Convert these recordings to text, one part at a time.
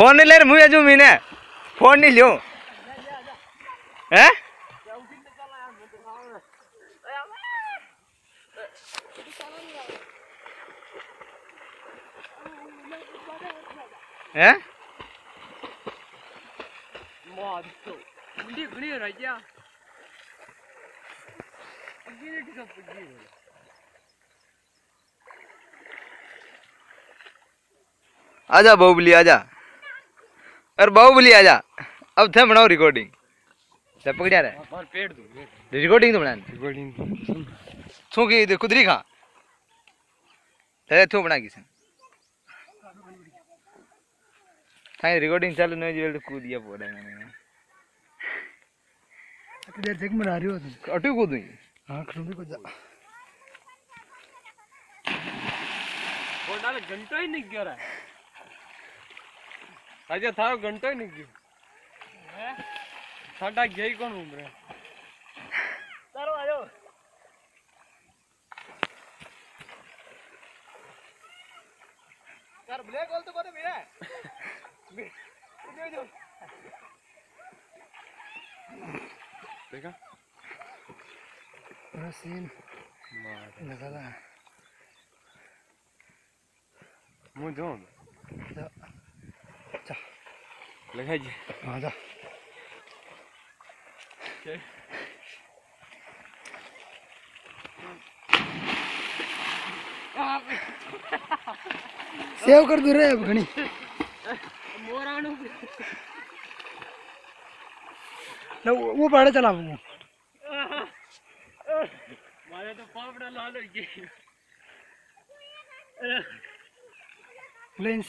Phone नहीं ले रहे मुझे जू मीने फ़ोन नहीं लियो। आजा बहुबली आजा। और बाहुबली आजा। अब थे बनाओ रिकॉर्डिंग सब पकड़िया रे। हाँ, पेट दो रिकॉर्डिंग तो बनाने। रिकॉर्डिंग छू की इधर कुदरी खा। तेरे थू बना किसी। हाँ रिकॉर्डिंग चालू नहीं जी तो कूद गया पूरा मैंने। देर जग मरा रही हो तुम। अटू कूद हुई हाँ खड़ू भी कूद जा बोल डाल घंटा ही नहीं गया रहा આજે થારો ઘંટોય નહીં ગયો હે સાડા ગઈ કોણ ઉમરે તારો આયો यार ब्लैक होल तो कोने मेरा देखा पूरा सीन लगा था હું જોઉં जा जा Okay. सेव कर दूर रे घनी ना वो पहाड़े चला वो। मारे तो लाल हो गई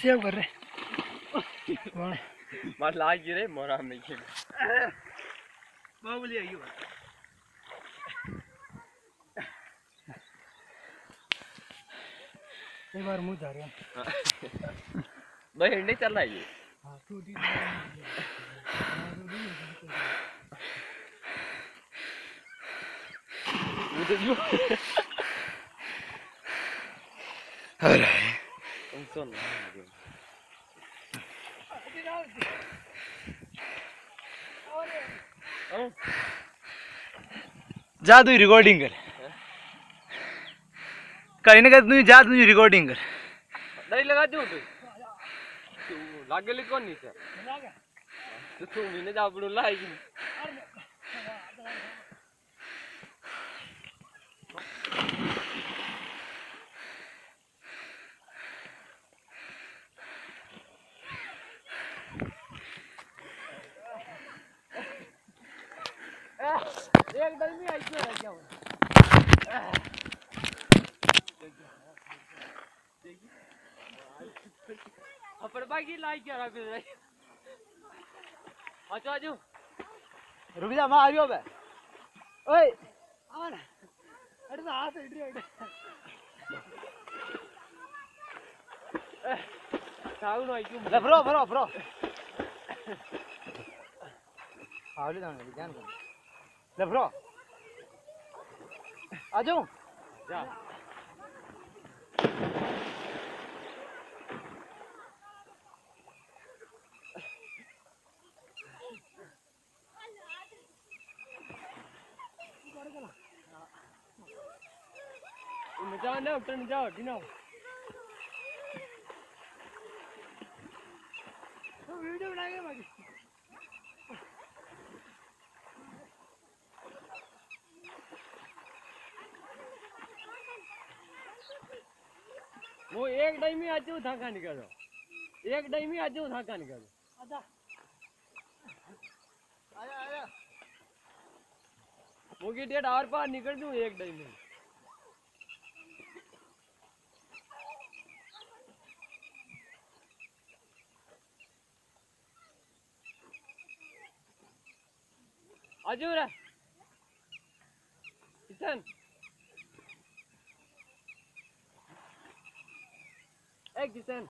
सेव कर रहे Malah gire moram ne gire. Bahubali ayu. एक बार मुँह जा रहा भाई हिंडे चल रहा है ये मुझे जो जा तुझी रिकॉर्डिंग कर। कहीं ना कहीं तुझे जा तुझी रिकॉर्डिंग कर। नहीं लगा दू तू लागे ली कौन नहीं था तू तू मैंने जा बड़ो आई एक दल में आई क्यों रह गया अपन बाकी लाइक क्या रहा। फिर आजू। आजू रुक जा, मैं, आ रही हूँ मैं ओए अरे ना हाथ इधर इधर साउंड आई क्यों? ले ब्रो ब्रो ब्रो आवली जाने जान को लफरा आ जाओ जा मज़ा ना जाओ डिनो वीडियो बनाएँगे बाकी वो एक डाइमी आज वो था कहाँ निकलो। एक डाइमी आज वो था कहाँ निकलो। आजा। आया आया वो की डेट आर पार निकल दूँ एक डाइमी आजू रे। Kitchen Egg descent.